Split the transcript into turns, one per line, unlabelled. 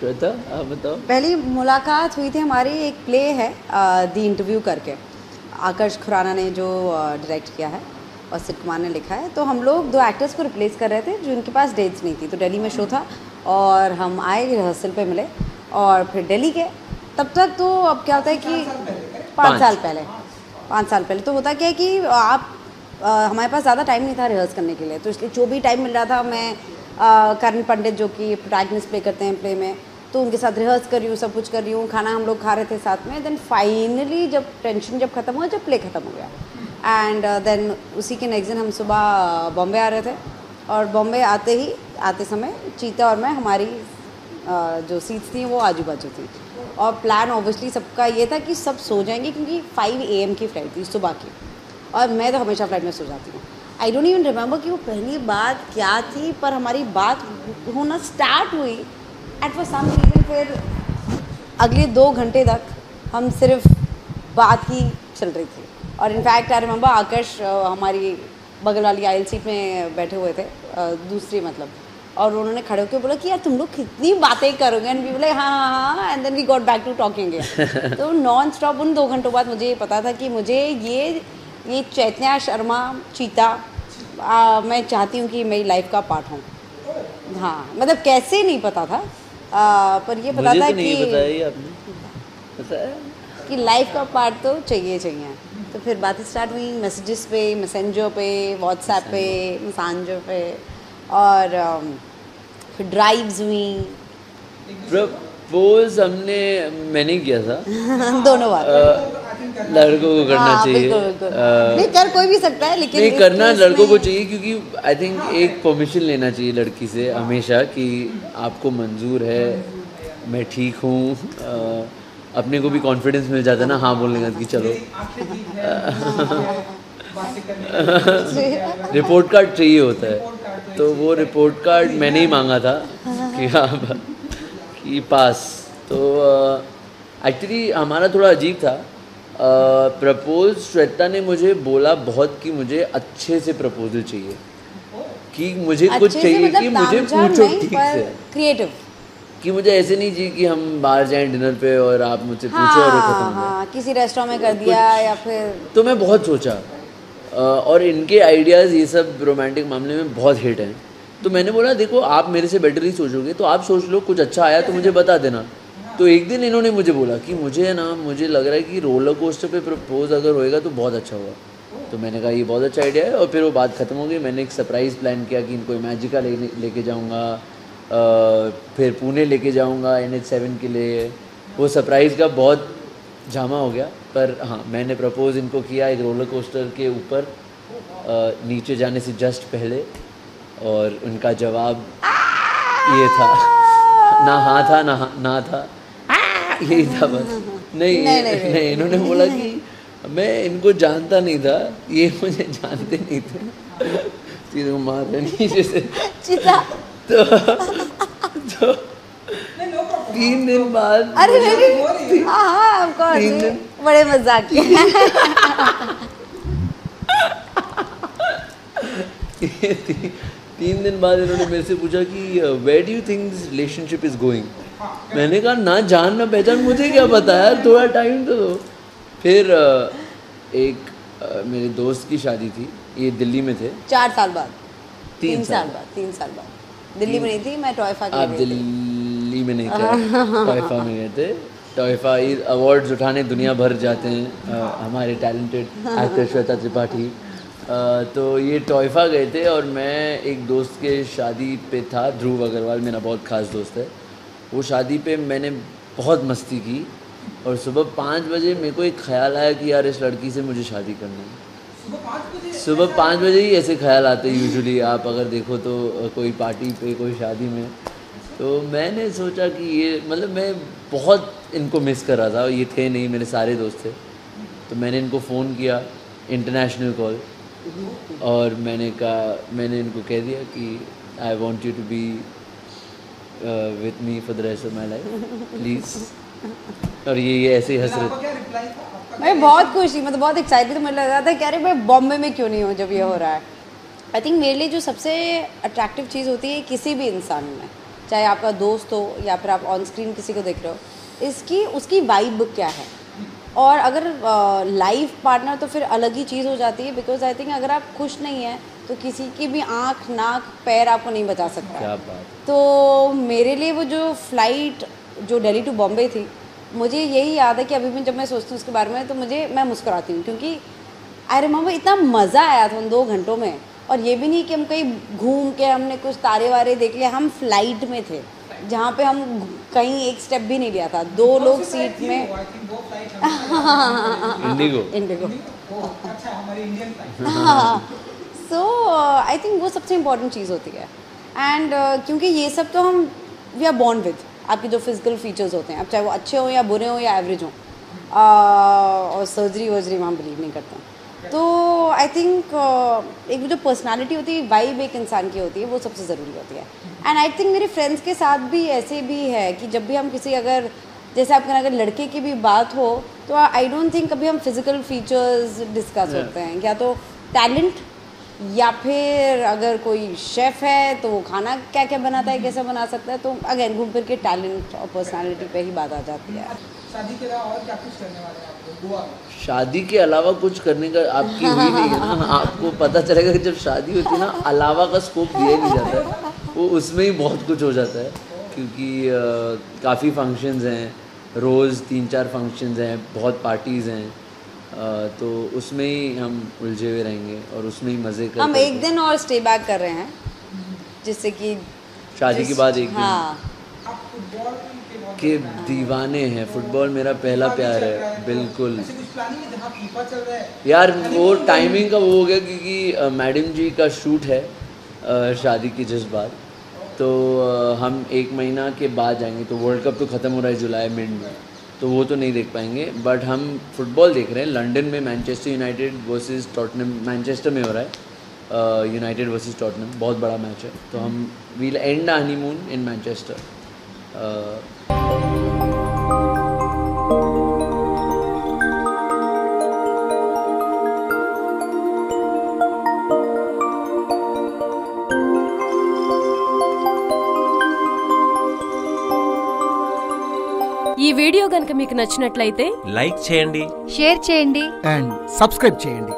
श्वेता आप बताओ।
पहली मुलाकात हुई थी हमारी एक प्ले है दी इंटरव्यू करके। आकर्ष खुराना ने जो डायरेक्ट किया है और सिट कुमार ने लिखा है। तो हम लोग दो एक्टर्स को रिप्लेस कर रहे थे जो इनके पास डेट्स नहीं थी। तो दिल्ली में शो था और हम आए रिहर्सल पे मिले और फिर दिल्ली गए। तब तक तो अब क्या होता है कि पाँच। साल पहले पाँच साल पहले तो होता क्या है कि आप अ, हमारे पास ज़्यादा टाइम नहीं था रिहर्स करने के लिए। तो इसलिए जो भी टाइम मिल रहा था मैं करण पंडित जो कि प्रोटैगनिस्ट प्ले करते हैं प्ले में तो उनके साथ रिहर्स कर रही हूँ सब कुछ कर रही हूँ खाना हम लोग खा रहे थे साथ में देन फाइनली जब टेंशन जब ख़त्म हुआ जब प्ले ख़त्म हो गया। एंड देन uh, उसी के नेक्स्ट दिन हम सुबह बॉम्बे आ रहे थे और बॉम्बे आते ही आते समय चीता और मैं हमारी अ, जो सीट्स थी वो आजू बाजू थी। और प्लान ऑब्वियसली सबका ये था कि सब सो जाएँगे क्योंकि फाइव एम की फ़्लाइट थी सुबह की। और मैं तो हमेशा फ़्लाइट में सो जाती हूँ। आई डोंट इवन रिमेंबर कि वो पहली बात क्या थी पर हमारी बात होना स्टार्ट हुई एट फॉर सम रीजन फिर अगले दो घंटे तक हम सिर्फ़ बात ही चल रही थी। और इनफैक्ट आई रिमेंबर आकर्ष हमारी बगल वाली आयल सीट में बैठे हुए थे दूसरी मतलब। और उन्होंने खड़े होकर बोला कि यार तुम लोग कितनी बातें करोगे? एंड वी बोले हाँ हाँ हाँ and then we got back to talking तो नॉन स्टॉप उन दो घंटों बाद मुझे ये पता था कि मुझे ये ये चैतन्या शर्मा चीता आ, मैं चाहती हूँ कि मेरी लाइफ का पार्ट हूँ। हाँ मतलब कैसे नहीं पता था। आ, पर ये पता था
तो नहीं
कि कि लाइफ का पार्ट तो चाहिए चाहिए। तो फिर बातें स्टार्ट हुई मैसेजेस पे मैसेंजर पे व्हाट्सएप पे मैसेंजर पे और फिर ड्राइव्स हुई।
प्रपोज हमने मैंने किया था।
दोनों बार
लड़कों को करना
हाँ,
चाहिए।
नहीं कर कोई भी सकता है लेकिन
नहीं करना लड़कों को चाहिए क्योंकि आई थिंक एक परमिशन लेना चाहिए लड़की से हमेशा कि आपको मंजूर है मैं ठीक हूँ अपने को भी कॉन्फिडेंस मिल जाता है ना हाँ बोलने का कि चलो। रिपोर्ट कार्ड चाहिए होता है। तो वो रिपोर्ट कार्ड मैंने ही मांगा था कि हाँ कि पास तो एक्चुअली हमारा थोड़ा अजीब था। प्रपोज श्वेता ने मुझे बोला बहुत कि मुझे अच्छे से प्रपोजल चाहिए। कि मुझे कुछ चाहिए
मतलब
कि मुझे पूछो ठीक से।
क्रिएटिव
कि मुझे ऐसे नहीं चाहिए कि हम बाहर जाएँ डिनर पे और आप मुझसे पूछो और खत्म
हाँ
हाँ
किसी रेस्टोरेंट में कर दिया या फिर
तो मैं बहुत सोचा। और इनके आइडियाज़ ये सब रोमांटिक मामले में बहुत हिट हैं। तो मैंने बोला देखो आप मेरे से बेटर ही सोचोगे तो आप सोच लो कुछ अच्छा आया तो मुझे बता देना। तो एक दिन इन्होंने मुझे बोला कि मुझे ना, मुझे लग रहा है कि रोलर कोस्टर पे प्रपोज अगर होएगा तो बहुत अच्छा होगा। तो मैंने कहा, ये बहुत अच्छा आइडिया है। और फिर वो बात ख़त्म हो गई। मैंने एक सरप्राइज़ प्लान किया कि इनको मैजिका ले लेके जाऊँगा। फिर पुणे लेके जाऊँगा एन एच सेवन के लिए। वो सरप्राइज़ का बहुत जामा हो गया। पर हाँ मैंने प्रपोज इनको किया एक रोलर कोस्टर के ऊपर नीचे जाने से जस्ट पहले। और उनका जवाब ये था। ना हाँ था, ना हाँ- ना था। यही था बस। नहीं
नहीं, नहीं,
नहीं। इन्होंने बोला कि मैं इनको जानता नहीं था ये मुझे जानते नहीं थे। सीधे मार रहे नीचे से। तो, तो तीन दिन बाद
अरे नहीं हाँ हाँ
तीन दिन-
बड़े मज़ाक
तीन दिन बाद इन्होंने मेरे से पूछा कि where do you think this relationship is going मैंने कहा ना जान ना पहचान मुझे क्या पता यार थोड़ा टाइम तो दो। फिर एक मेरे दोस्त की शादी थी ये दिल्ली में थे।
चार साल बाद।
तीन
तीन
साल।
बाद। तीन साल बाद। दिल्ली में नहीं थी मैं टॉयफा
आप दिल्ली में नहीं थे टॉयफा में गए थे। टॉयफा अवार्ड्स उठाने दुनिया भर जाते हैं अ, हमारे टैलेंटेड एक्टर श्वेता त्रिपाठी। तो ये टॉयफा गए थे और मैं एक दोस्त के शादी पे था ध्रुव अग्रवाल मेरा बहुत खास दोस्त है। वो शादी पे मैंने बहुत मस्ती की और सुबह पाँच बजे मेरे को एक ख्याल आया कि यार इस लड़की से मुझे शादी करनी है। सुबह पाँच बजे ही? ऐसे ख्याल आते हैं यूजुअली आप अगर देखो तो कोई पार्टी पे कोई शादी में। तो मैंने सोचा कि ये मतलब मैं बहुत इनको मिस कर रहा था ये थे नहीं मेरे सारे दोस्त थे। तो मैंने इनको फ़ोन किया इंटरनेशनल कॉल और मैंने कहा मैंने इनको कह दिया कि I want you to be with me for the rest of my life please और ये ऐसे ही हंस रहे थे।
क्या रिप्लाई था आपका
मैं बहुत खुश थी मैं तो बहुत एक्साइटेड मुझे लग रहा था कि अरे मैं बॉम्बे में क्यों नहीं हूँ जब ये हो रहा है? आई थिंक मेरे लिए जो सबसे अट्रैक्टिव चीज़ होती है किसी भी इंसान में, चाहे आपका दोस्त हो या फिर आप ऑन स्क्रीन किसी को देख रहे हो, इसकी, उसकी वाइब क्या है? और अगर लाइफ पार्टनर तो फिर अलग ही चीज़ हो जाती है बिकॉज़ आई थिंक अगर आप खुश नहीं हैं तो किसी की भी आँख नाक पैर आपको नहीं बचा सकता।
क्या बात
तो मेरे लिए वो जो फ़्लाइट जो दिल्ली टू बॉम्बे थी मुझे यही याद है कि अभी भी जब मैं सोचती हूँ उसके बारे में तो मुझे मैं मुस्कुराती हूँ क्योंकि आई रिमेम्बर इतना मज़ा आया था उन दो घंटों में। और ये भी नहीं कि हम कहीं घूम के हमने कुछ तारे वारे देख लिए हम फ़्लाइट में थे। जहाँ पे हम कहीं एक स्टेप भी नहीं लिया था। दो लोग सीट में
इंडिगो
इंडिगो
अच्छा हमारी Indian flight
so I think वो सबसे इम्पोर्टेंट चीज़ होती है। एंड uh, क्योंकि ये सब तो हम वी आर बॉर्न विद आपके जो फ़िज़िकल फीचर्स होते हैं अब चाहे वो अच्छे हों या बुरे हों या एवरेज हों। Uh, और सर्जरी वर्जरी में हम बिलीव नहीं करते। हैं तो आई थिंक एक जो पर्सनालिटी होती है वाइब एक इंसान की होती है वो सबसे ज़रूरी होती है एंड आई थिंक मेरे फ्रेंड्स के साथ भी ऐसे भी है कि जब भी हम किसी अगर जैसे आप कहना अगर लड़के की भी बात हो तो आई डोंट थिंक कभी हम फ़िज़िकल फीचर्स डिस्कस
Yeah.
होते हैं या तो टैलेंट या फिर अगर कोई शेफ़ है तो वो खाना क्या क्या बनाता है कैसे बना सकता है तो अगेन घूम फिर के टैलेंट और पर्सनालिटी पे ही बात आ जाती है।
शादी के अलावा और क्या कुछ करने वाले हैं आप गोवा में?
शादी के अलावा कुछ करने का आपकी हुई नहीं है ना। आपको पता चलेगा कि जब शादी होती है ना अलावा का स्कोप दिया ही नहीं जाता है। वो उसमें ही बहुत कुछ हो जाता है क्योंकि काफ़ी फ़ंक्शंस हैं रोज़ तीन चार फ़ंक्शंस हैं बहुत पार्टीज़ हैं। तो उसमें ही हम उलझे हुए रहेंगे और उसमें ही मज़े कर
हम एक दिन और स्टे बैक कर रहे हैं जिससे कि
शादी के बाद एक
हाँ।
आप के
दीवाने हैं फुटबॉल मेरा पहला प्यार है बिल्कुल।
ऐसे कुछ प्लानिंग जहाँ फीफा चल रहा
यार वो टाइमिंग का वो हो गया क्योंकि मैडम जी का शूट है शादी की जिस बाद तो हम एक महीना के बाद जाएँगे तो वर्ल्ड कप तो ख़त्म हो रहा है जुलाई मिड में। तो वो तो नहीं देख पाएँगे। बट हम फुटबॉल देख रहे हैं। लंदन में Manchester United versus Tottenham Manchester में हो रहा है। यूनाइटेड वर्सेस टॉटनम बहुत बड़ा मैच है। तो हम we'll and honeymoon in Manchester
ఈ వీడియో గనుక మీకు నచ్చినట్లయితే
లైక్ చేయండి.
షేర్ చేయండి.
అండ్ సబ్స్క్రైబ్ చేయండి.